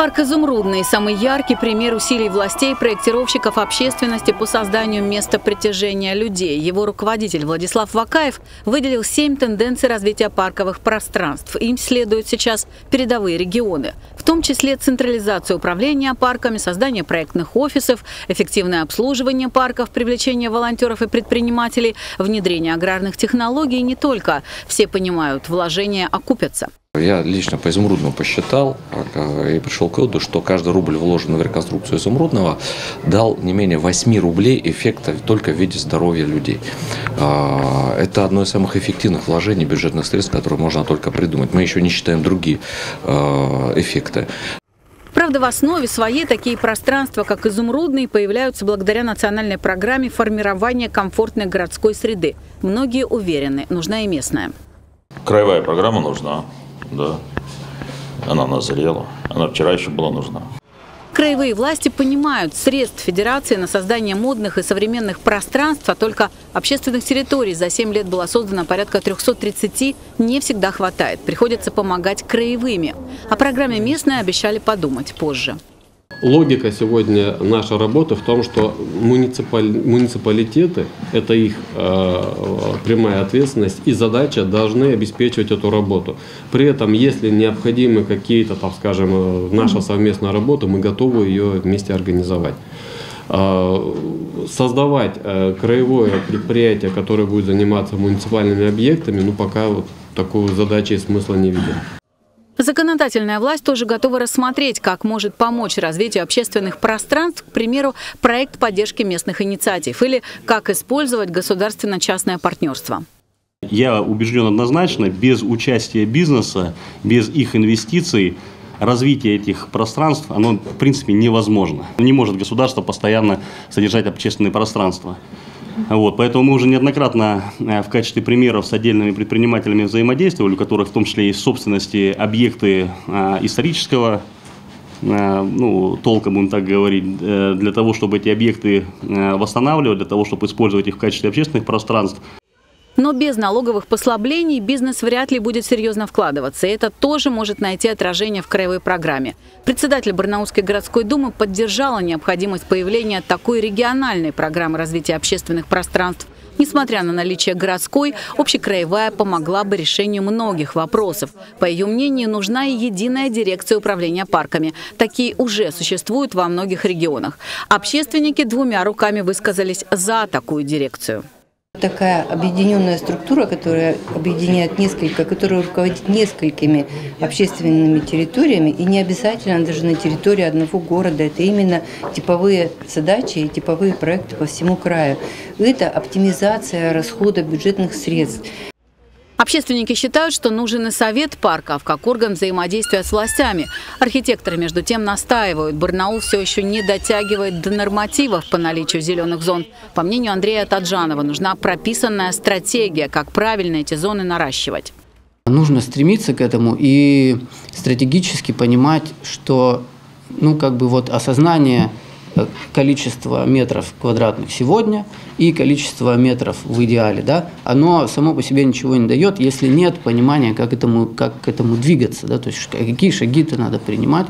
Парк «Изумрудный» – самый яркий пример усилий властей, проектировщиков общественности по созданию места притяжения людей. Его руководитель Владислав Вакаев выделил семь тенденций развития парковых пространств. Им следуют сейчас передовые регионы, в том числе централизация управления парками, создание проектных офисов, эффективное обслуживание парков, привлечение волонтеров и предпринимателей, внедрение аграрных технологий и не только. Все понимают, вложения окупятся. Я лично по изумрудному посчитал и пришел к выводу, что каждый рубль, вложенный в реконструкцию изумрудного, дал не менее 8 рублей эффекта только в виде здоровья людей. А, это одно из самых эффективных вложений бюджетных средств, которые можно только придумать. Мы еще не считаем другие а, эффекты. Правда, в основе своей такие пространства, как изумрудные, появляются благодаря национальной программе формирования комфортной городской среды. Многие уверены, нужна и местная. Краевая программа нужна да. Она назрела. Она вчера еще была нужна. Краевые власти понимают, средств Федерации на создание модных и современных пространств, а только общественных территорий за 7 лет было создано порядка 330, не всегда хватает. Приходится помогать краевыми. О программе местной обещали подумать позже. Логика сегодня нашей работы в том, что муниципалитеты, это их э, прямая ответственность и задача должны обеспечивать эту работу. При этом, если необходимы какие-то, так скажем, э, наша совместная работа, мы готовы ее вместе организовать. Э, создавать краевое предприятие, которое будет заниматься муниципальными объектами, ну пока вот такую задачу и смысла не видим. Законодательная власть тоже готова рассмотреть, как может помочь развитию общественных пространств, к примеру, проект поддержки местных инициатив или как использовать государственно-частное партнерство. Я убежден однозначно, без участия бизнеса, без их инвестиций, развитие этих пространств, оно в принципе невозможно. Не может государство постоянно содержать общественные пространства. Вот, поэтому мы уже неоднократно э, в качестве примеров с отдельными предпринимателями взаимодействовали, у которых в том числе есть собственности объекты э, исторического э, ну, толка, будем так говорить, для того, чтобы эти объекты восстанавливать, для того, чтобы использовать их в качестве общественных пространств. Но без налоговых послаблений бизнес вряд ли будет серьезно вкладываться. И это тоже может найти отражение в краевой программе. Председатель Барнаульской городской думы поддержала необходимость появления такой региональной программы развития общественных пространств. Несмотря на наличие городской, общекраевая помогла бы решению многих вопросов. По ее мнению, нужна и единая дирекция управления парками. Такие уже существуют во многих регионах. Общественники двумя руками высказались за такую дирекцию. Такая объединенная структура, которая объединяет несколько, которая руководит несколькими общественными территориями, и не обязательно даже на территории одного города. Это именно типовые задачи и типовые проекты по всему краю. Это оптимизация расхода бюджетных средств. Общественники считают, что нужен и совет парков, как орган взаимодействия с властями. Архитекторы, между тем, настаивают. Барнаул все еще не дотягивает до нормативов по наличию зеленых зон. По мнению Андрея Таджанова, нужна прописанная стратегия, как правильно эти зоны наращивать. Нужно стремиться к этому и стратегически понимать, что ну, как бы вот осознание количество метров квадратных сегодня и количество метров в идеале, да, оно само по себе ничего не дает, если нет понимания, как, этому, как к этому двигаться, да, то есть какие шаги-то надо принимать.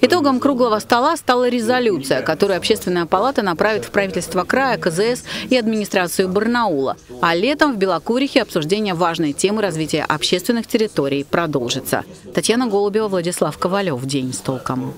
Итогом круглого стола стала резолюция, которую Общественная палата направит в правительство края, КЗС и администрацию Барнаула. А летом в Белокурихе обсуждение важной темы развития общественных территорий продолжится. Татьяна Голубева, Владислав Ковалев. День с толком.